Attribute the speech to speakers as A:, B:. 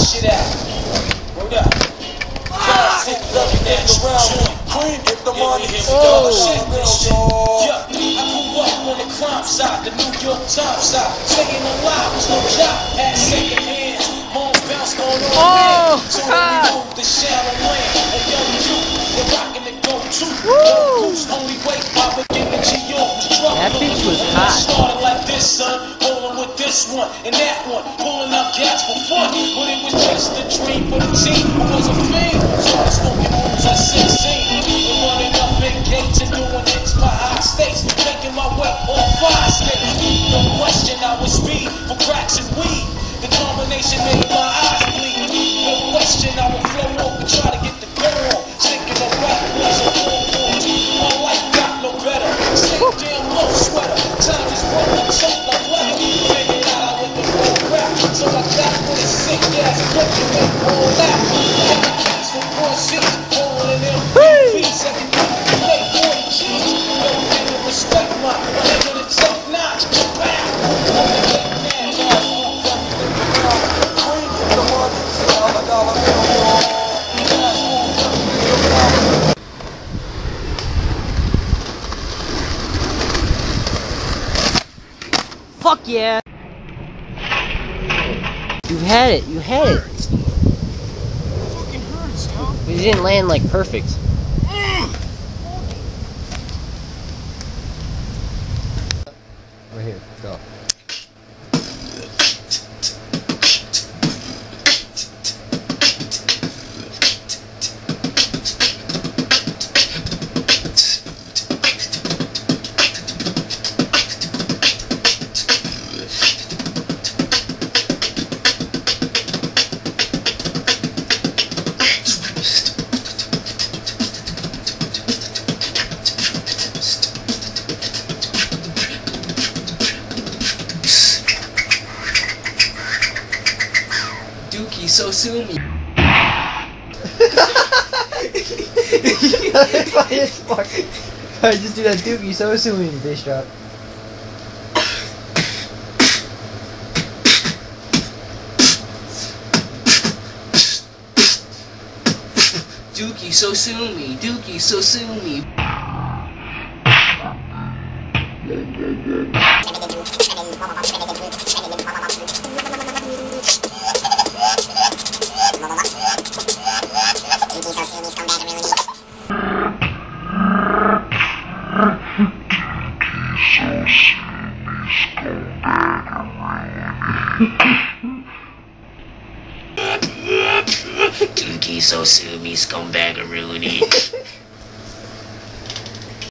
A: shit out. Word up. Guys, hit love you now.
B: Queen, get the money.
A: Oh, shit, shit. Yeah, I grew up on the crime side, the New York Times side. Staying alive was no job, had second hands. Home bounce going on.
C: Oh,
A: land. So
C: God.
A: we moved to shallow land. And young you, you're rocking the go-to. Young Goose, only way I beginning to you.
C: That bitch was hot.
A: Started like this, son. With this one and that one. Pulling up gas for fun. But it was just a dream for the team. I was a fiend. Ass grip to all that. Got keys for four seats. Rolling in MVP. Second late 40 G's. No nigga respect my nigga the top notch. Bow. On the gate now. Guys, move up.
B: Queen, get the money. Dollar, dollar bill, y'all. Cash move up, get the money.
C: Fuck yeah. You had it. You had it. it.
B: Fucking hurts, yo.
C: You didn't land like perfect. Right here. Go.
D: Dookie so soon me.
C: I just do that dookie so soon, bass drop.
D: Dookie so soon me. Dookie so soon me. Dookie so sue me, scumbag a Rooney.